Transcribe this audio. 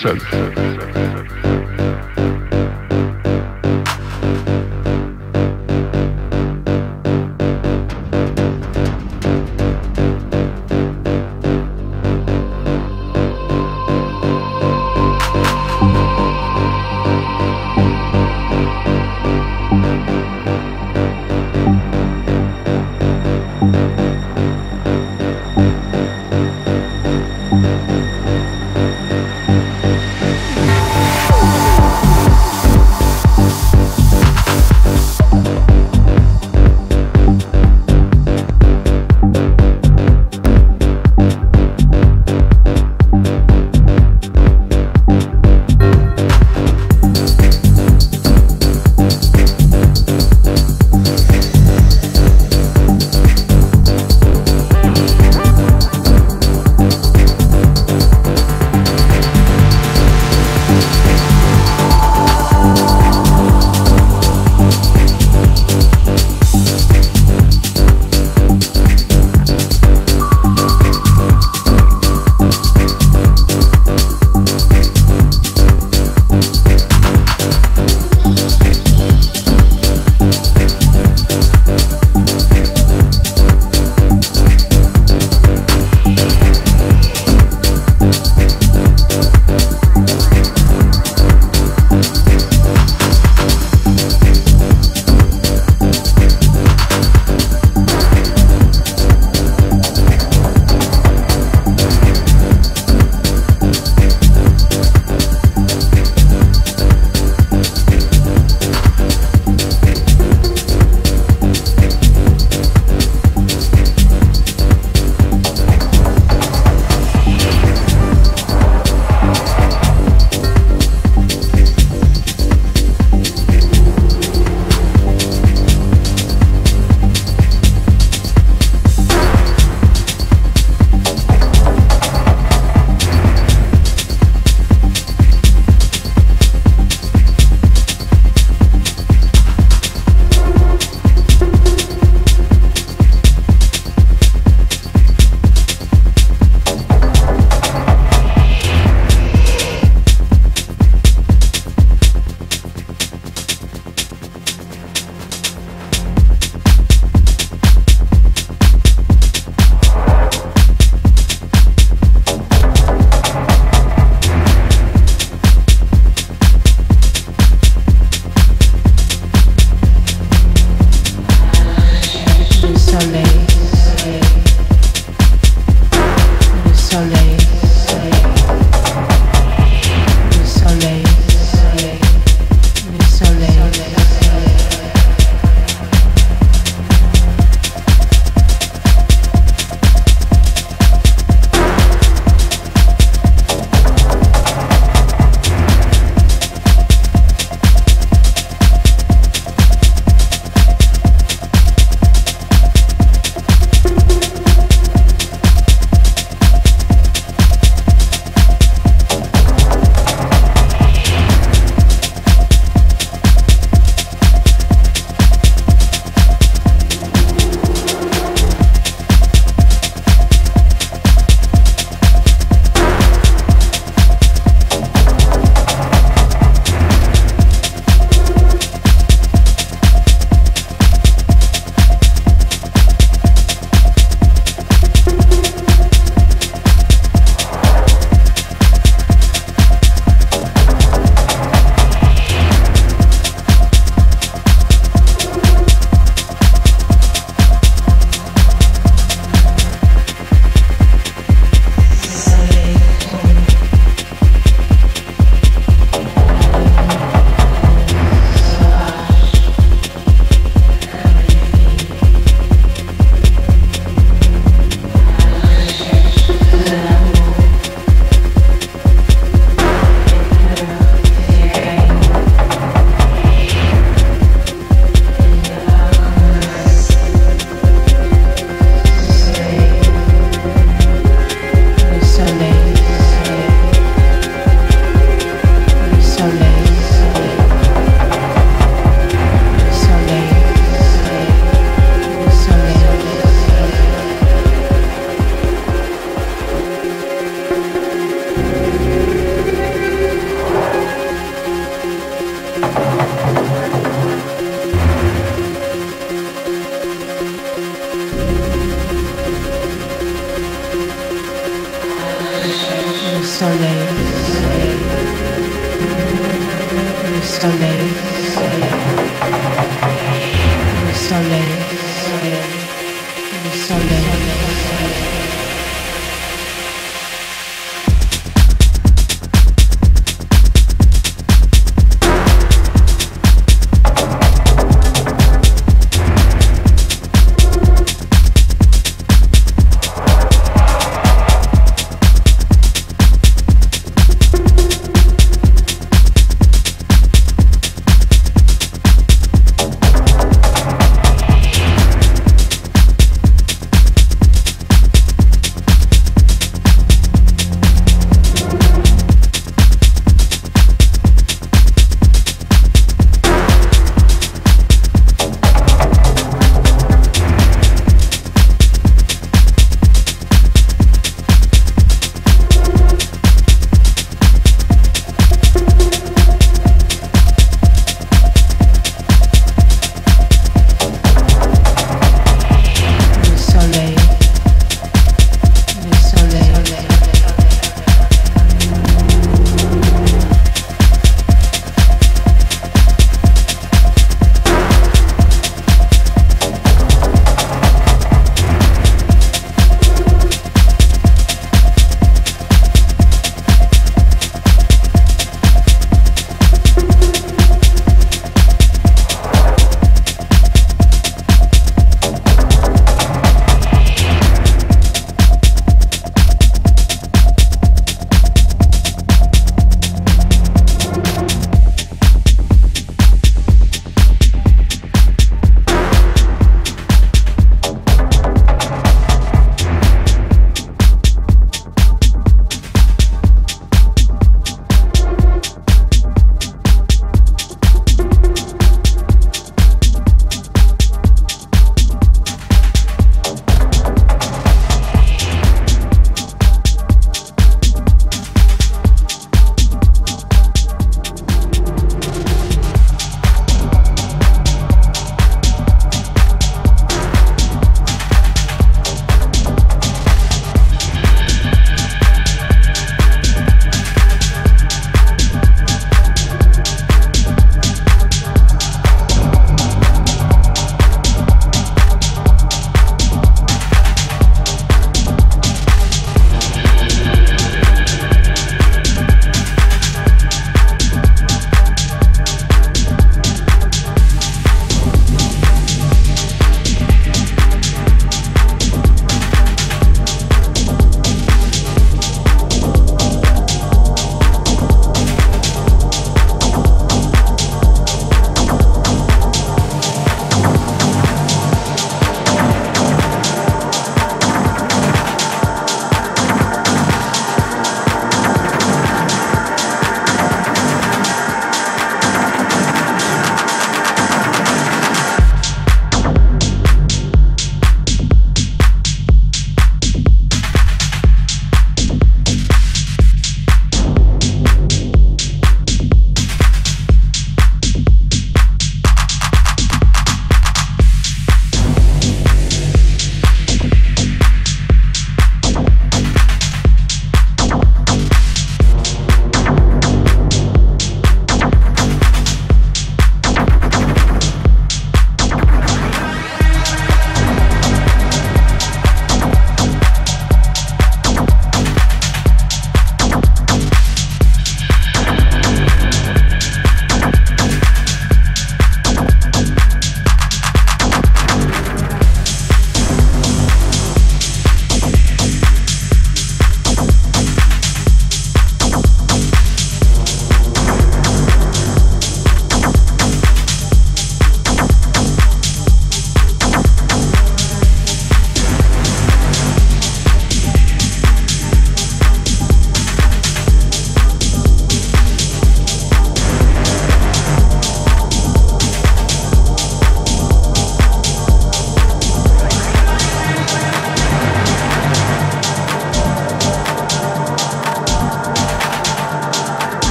Thank